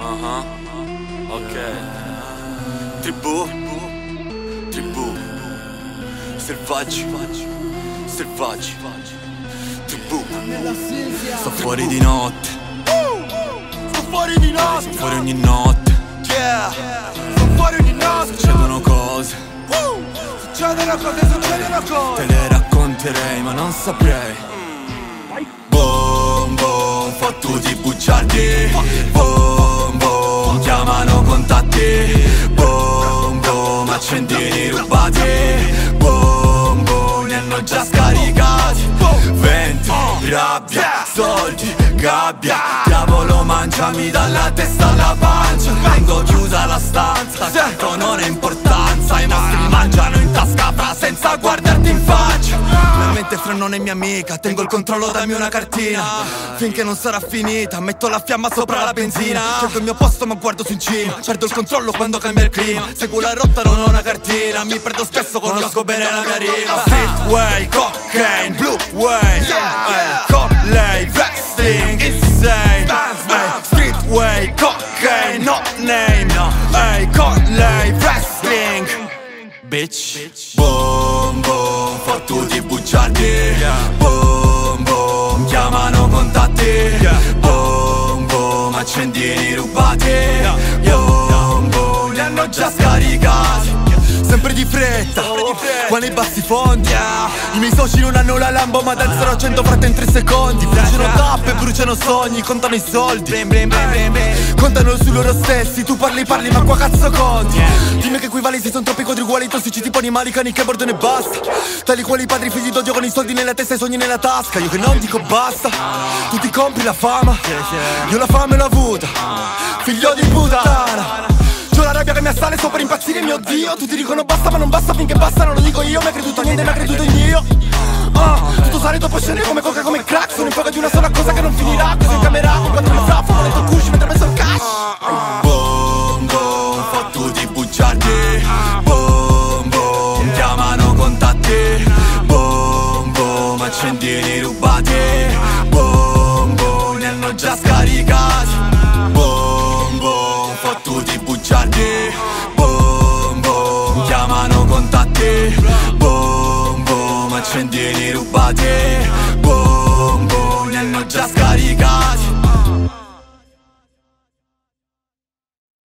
Uh-huh. Ok. Tribù. Tribù. Selvaggi. Selvaggi. Tribù. Sto fuori di notte. Sto fuori di notte Sto fuori ogni notte. Yeah Sto fuori di notte Succedono cose. Succedono cose, succedono Te cose le racconterei ma non saprei. Boom boom, fottuti bugiardi. Boom accendini rubati. Boom boom, li hanno già scaricati. Vento, rabbia, soldi, gabbia. Diavolo mangiami dalla testa alla pancia. Quando chiusa la stanza, tanto non è importanza. I mostri mangiano in tasca fra senza faccia. Fra non è mia amica, tengo il controllo dammi una cartina. Finché non sarà finita, metto la fiamma sopra la benzina. Cerco il mio posto ma guardo su in cima. Perdo il controllo quando cambia il clima. Seguo la rotta, non ho una cartina. Mi perdo spesso, conosco bene la mia rima. Streetway, cocaine, blue way. Con lei, wrestling, insane. Streetway, cocaine, no name. Ehi, con lei, wrestling. Bitch. Boom boom, contatti. Boom boom, accendini rubati. Boom boom, li hanno già scaricati. Sempre di fretta, qua nei bassi fondi. I miei soci non hanno la Lambo ma danzano a 100 frate in 3 secondi. Bruciano tappe, bruciano sogni, contano i soldi. Contano su loro stessi, tu parli parli ma qua cazzo conti. Dimmi che equivali se sono troppi quadri tossici tipo animali, cani che bordono e basta. Tali quali padri figli d'odio con i soldi nella testa e i sogni nella tasca. Io che non dico basta, tu ti compri la fama. Io la fame l'ho avuta, figlio di puttana rabbia che mi assale, sto per impazzire, mio Dio. Tutti dicono basta, ma non basta finché basta, non lo dico io Mi ha creduto niente, mi ha creduto in Dio. Ah, tutto sale dopo scene come coca, come crack Sono in fuoco di una sola cosa che non finirà Cosa in camera, quattro mi bugiardi Boom, boom, chiamano contatti. Boom, boom, accendini rubati